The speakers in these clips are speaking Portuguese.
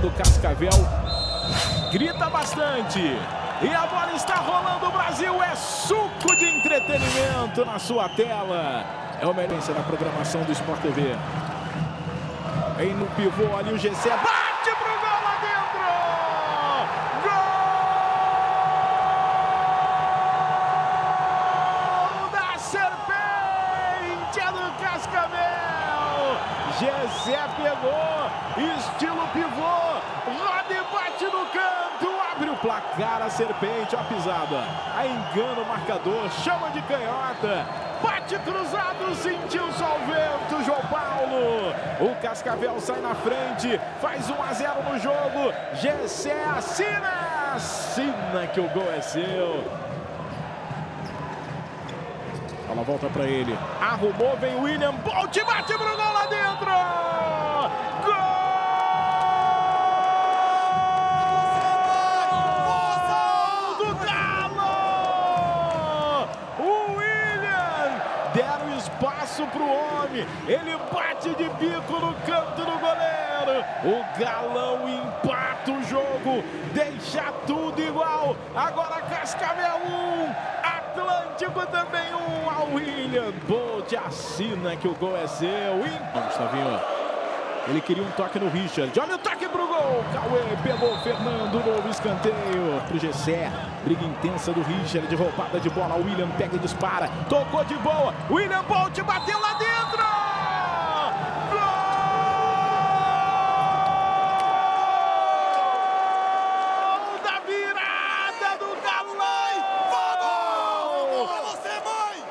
do Cascavel grita bastante. E a bola está rolando, o Brasil é suco de entretenimento na sua tela. É o melhor da programação do Sport TV. Vem no pivô ali o GC, bate pro gol lá dentro! Gol da Serpente é do GC pegou, estilo pivô, e bate no canto, abre o placar, a Serpente, a pisada. Aí engana o marcador, chama de canhota, bate cruzado, sentiu só o vento, João Paulo. O Cascavel sai na frente, faz 1 a 0 no jogo. GC assina, assina que o gol é seu. Ela volta para ele. Arrumou, vem o William Bolt, bate pro gol lá dentro. Gol! O deram espaço pro homem. Ele bate de bico no canto do goleiro. O Galão empata o jogo, deixa tudo igual. Agora Cascavel 1, Atlântico também 1 ao William Bolt assina que o gol é seu. Vamos, Gustavinho. Ele queria um toque no Richard. Olha o toque pro gol. Cauê pegou o Fernando. Novo escanteio pro Gessé. Briga intensa do Richard. De roubada de bola. William pega e dispara. Tocou de boa. William Bolt bateu lá dentro. Gol da virada do Galão. você, mãe!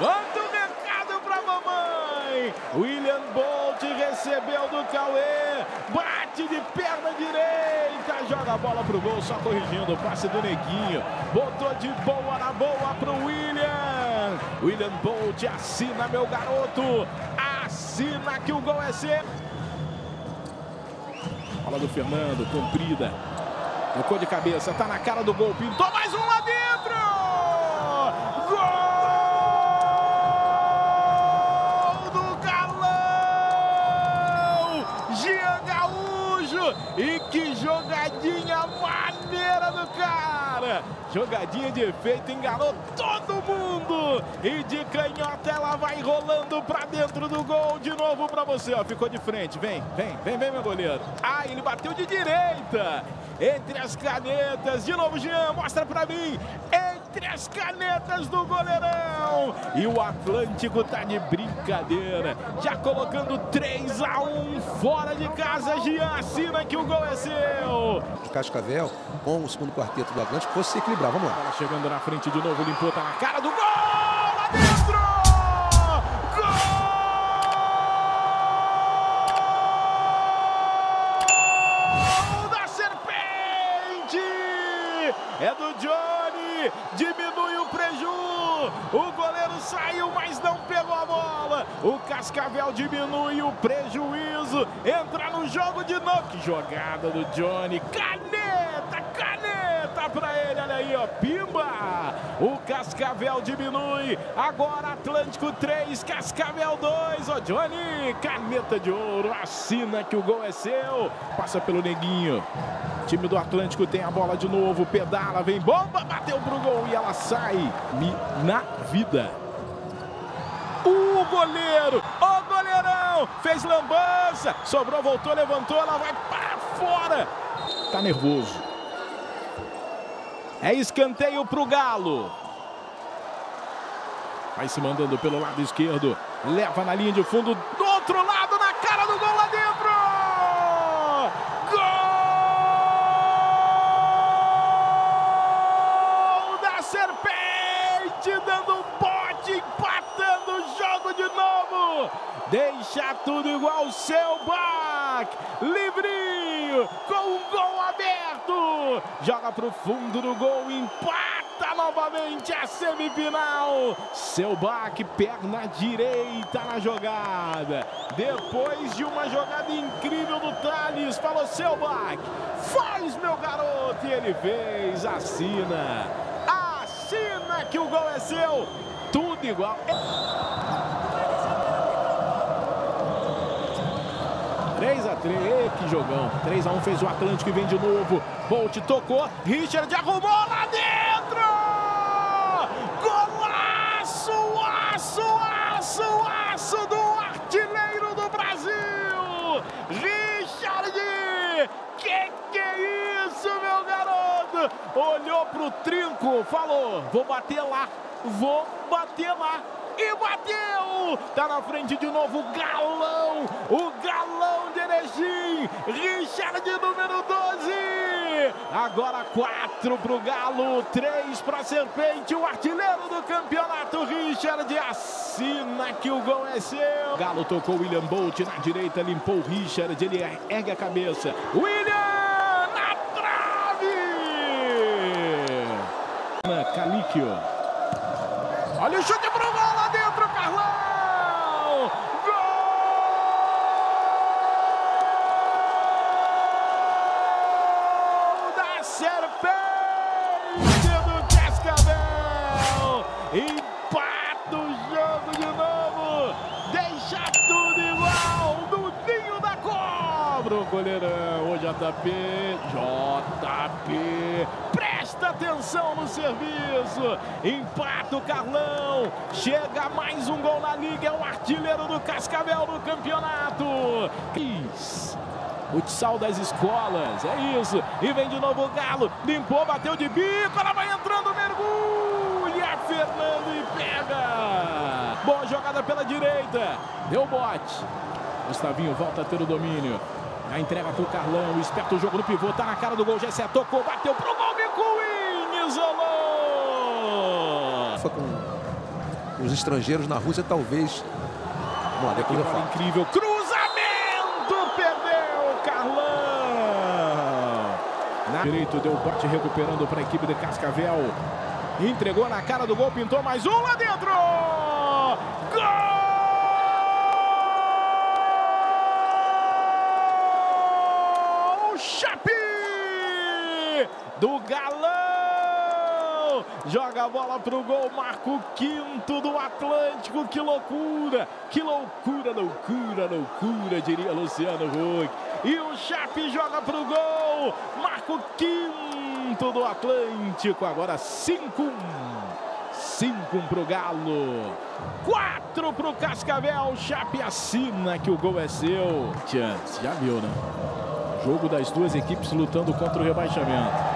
Manda o recado pra mamãe. William Bolt recebeu do Cauê. Bate de perna direita. Joga a bola pro gol, só corrigindo o passe do Neguinho. Botou de boa na boa pro William. William Bolt assina, meu garoto. Assina que o gol é seu. Bola do Fernando, comprida. Tocou de cabeça, tá na cara do gol. Pintou mais um lá dentro! Gol do Galão! Gian Gaúcho! E que jogadinha maneira do cara! Jogadinha de efeito, enganou todo mundo! E de canhota ela vai rolando pra dentro do gol. De novo pra você, ó. Ficou de frente. Vem, vem, vem, vem, meu goleiro. Ah, ele bateu de direita! Entre as canetas, de novo, Jean, mostra pra mim. Entre as canetas do goleirão. E o Atlântico tá de brincadeira. Já colocando 3 a 1 fora de casa. Jean assina que o gol é seu. Cascavel, com o segundo quarteto do Atlântico, fosse se equilibrar. Vamos lá. Chegando na frente de novo, limpou, tá na cara do gol! Lá dentro! Gol da Serpente! É do Johnny! Diminui o preju! O goleiro saiu, mas não pegou a bola! O Cascavel diminui o prejuízo! Entra no jogo de novo! Que jogada do Johnny! Caneta! Caneta pra ele! Olha aí, ó! Pimba! O Cascavel diminui! Agora Atlântico 3, Cascavel 2! Ó, Johnny! Caneta de ouro! Assina que o gol é seu! Passa pelo Neguinho! Time do Atlântico tem a bola de novo, pedala, vem bomba, bateu pro gol e ela sai na vida. Goleiro, o goleirão, fez lambança, sobrou, voltou, levantou, ela vai para fora. Tá nervoso. É escanteio pro Galo. Vai se mandando pelo lado esquerdo, leva na linha de fundo, do outro lado, na cara do gol lá dentro. Gol da Serpente, dando um bote, empatando o jogo de Deixa tudo igual, Selbach, livrinho, com um gol aberto. Joga pro fundo do gol, empata novamente a semifinal. Selbach, perna direita na jogada. Depois de uma jogada incrível do Thales, falou Selbach, faz meu garoto. E ele fez, assina. Assina que o gol é seu. Tudo igual. 3 a 3 que jogão. 3 a 1 fez o Atlântico e vem de novo. Bolt tocou, Richard arrumou lá dentro! Golaço, aço, aço, aço do artilheiro do Brasil! Richard! Que que é isso, meu garoto? Olhou pro trinco, falou: "Vou bater lá, vou bater lá" e bateu! Tá na frente de novo o galão, o galão de Erechim, Richard número 12. Agora quatro pro Galo, três pra Serpente, o artilheiro do campeonato, Richard assina que o gol é seu. Galo tocou William Bolt na direita, limpou o Richard, ele ergue a cabeça. William na trave! Calicchio. Olha o chute pro gol lá dentro, Carlão! Gol da Serpente do Cascavel! Empata o jogo de novo! Deixa tudo igual no ninho da cobra! O goleirão, o JP, JP, atenção no serviço! Empata o Carlão! Chega mais um gol na liga, é o artilheiro do Cascavel no campeonato! Isso. Futsal das escolas, é isso. E vem de novo o Galo. Limpou, bateu de bico, ela vai entrando, mergulha. Fernando e pega. Boa jogada pela direita. Deu bote. Gustavinho volta a ter o domínio. A entrega pro Carlão. Esperto o jogo no pivô. Tá na cara do gol. Gessé tocou, bateu pro gol. Bicuin os estrangeiros na Rússia, talvez. Vamos lá, depois eu falo. incrível. Cruzamento. Perdeu o Carlão. Na direito deu bote recuperando para a equipe de Cascavel. Entregou na cara do gol, pintou mais um lá dentro. Gol! Do Galão! Joga a bola pro gol, marca o quinto do Atlântico. Que loucura! Que loucura, loucura, loucura, diria Luciano Huck. E o Chape joga pro gol, marca o quinto do Atlântico. Agora 5-1. 5 pro Galo. 4 pro Cascavel. Chape assina que o gol é seu. Chance, já viu, né? Jogo das duas equipes lutando contra o rebaixamento.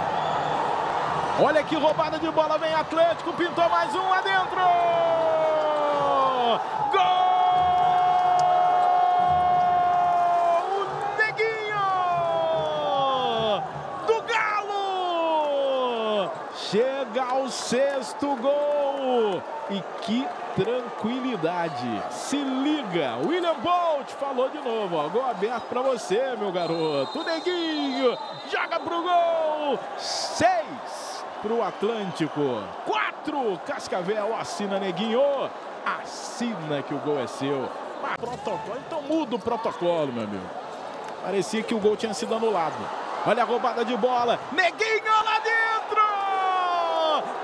Olha que roubada de bola, vem Atlético, pintou mais um lá dentro! Gol! Neguinho! Do Galo! Chega ao sexto gol! E que tranquilidade! Se liga! William Bolt falou de novo, ó, gol aberto para você, meu garoto. O Neguinho joga pro gol! Seis pro Atlântico. Quatro, Cascavel assina Neguinho. Assina que o gol é seu. Mas protocolo, então muda o protocolo, meu amigo. Parecia que o gol tinha sido anulado. Olha a roubada de bola. Neguinho lá dentro!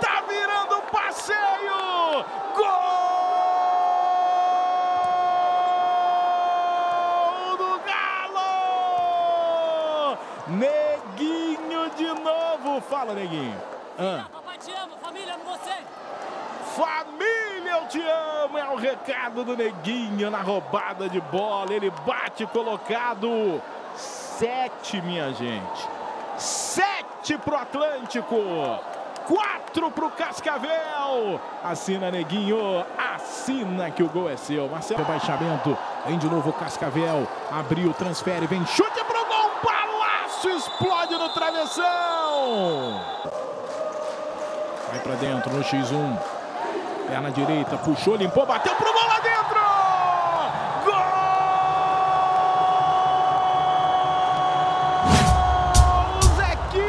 Tá virando um passeio! Gol do Galo! Neguinho de novo. Fala, Neguinho. Ah. Papai te ama, família, amo você. Família, eu te amo. É o recado do Neguinho na roubada de bola. Ele bate colocado. Sete, minha gente. Sete pro Atlântico. Quatro pro Cascavel. Assina, Neguinho. Assina que o gol é seu. Marcelo, rebaixamento. Vem de novo o Cascavel. Abriu, transfere, vem chute pro gol. Balaço explode no travessão. Vai pra dentro no X1. Perna direita, puxou, limpou, bateu pro gol lá dentro! Gol! Zequinha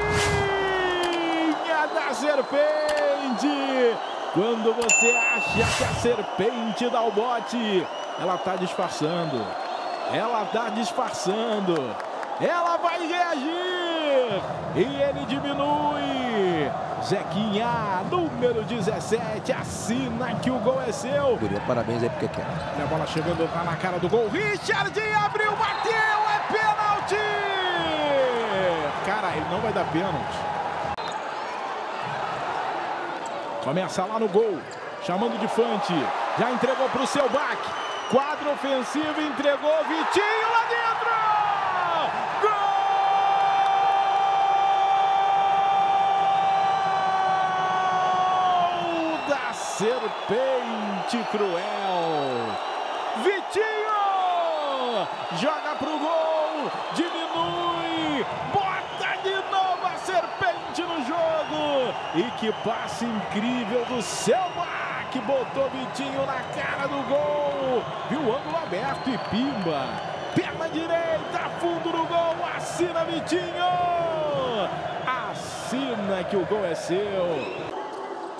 da Serpente! Quando você acha que a Serpente dá o bote, ela tá disfarçando. Ela tá disfarçando. Ela vai reagir. E ele diminui. Zequinha, número 17, assina que o gol é seu. Parabéns aí porque quer. E a bola chegando tá na cara do gol. Richard abriu, bateu, é pênalti! Cara, ele não vai dar pênalti. Começa lá no gol, chamando de Fante. Já entregou para o seu back. Quadro ofensivo, entregou Vitinho. Serpente Cruel. Vitinho joga pro gol, diminui, bota de novo a Serpente no jogo. E que passe incrível do Selma que botou Vitinho na cara do gol. Viu o ângulo aberto e pimba. Perna direita, fundo do gol. Assina Vitinho. Assina que o gol é seu.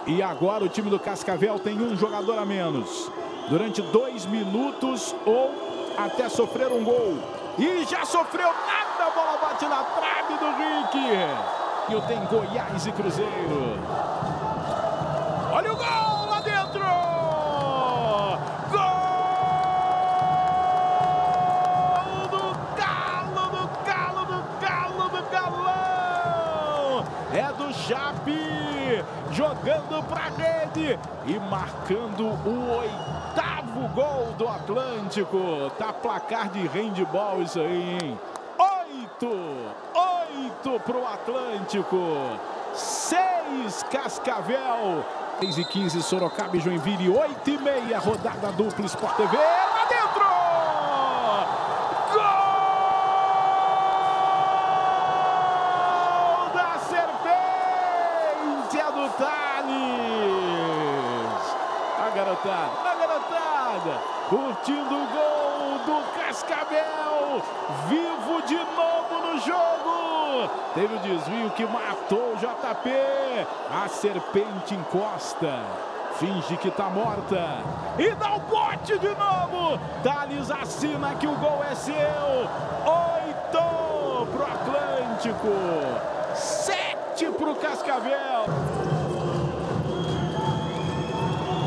E agora o time do Cascavel tem um jogador a menos. Durante dois minutos ou até sofrer um gol. E já sofreu nada, a bola bate na trave do Rick. E tem Goiás e Cruzeiro. Jogando para rede e marcando o oitavo gol do Atlântico. Tá placar de handball isso aí, hein? Oito, oito para o Atlântico, seis Cascavel. 6 e 15 Sorocaba e Joinville, 8 e meia rodada dupla Sport TV. Garotada, a garotada, curtindo o gol do Cascavel, vivo de novo no jogo. Teve o desvio que matou o JP, a serpente encosta. Finge que tá morta. E dá o bote de novo. Thales assina que o gol é seu. Oito pro Atlântico. Sete pro Cascavel.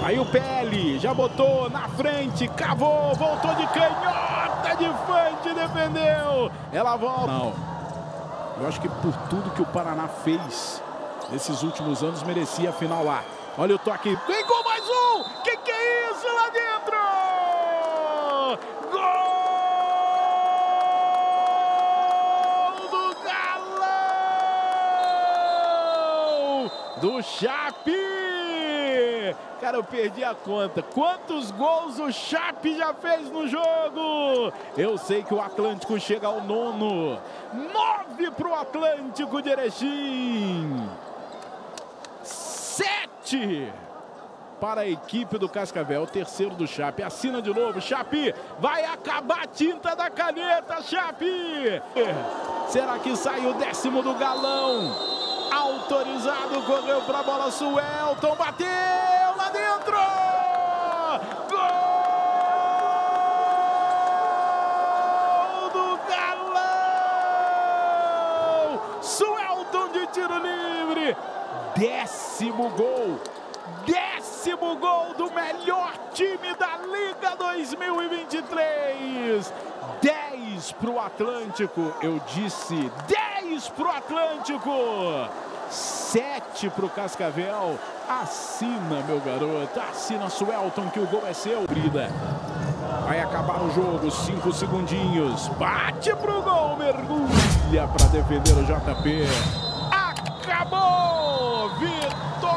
Aí o PL já botou na frente, cavou, voltou de canhota de frente, defendeu. Ela volta. Não. Eu acho que por tudo que o Paraná fez nesses últimos anos, merecia a final lá. Olha o toque. Vem com mais um! Que que é isso lá dentro? Gol do Galão! Do Chape! Cara, eu perdi a conta. Quantos gols o Chape já fez no jogo? Eu sei que o Atlântico chega ao nono. Nove para o Atlântico de Erechim. Sete para a equipe do Cascavel, terceiro do Chape. Assina de novo, Chape. Vai acabar a tinta da caneta, Chape. Será que sai o décimo do galão? Autorizado, correu para a bola, Suelton, bateu! lá dentro! Gol do Galão! Suelton de tiro livre! Décimo gol! Décimo gol do melhor time da Liga 2023! 10 para o Atlântico, eu disse 10 para o Atlântico! 7 para o Cascavel. Assina, meu garoto. Assina, Suelton, que o gol é seu. Brida. Vai acabar o jogo. Cinco segundinhos. Bate pro gol. Mergulha para defender o JP. Acabou!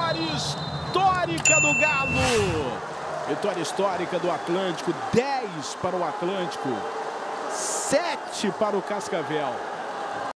Vitória histórica do Galo. Vitória histórica do Atlântico. 10 para o Atlântico. 7 para o Cascavel.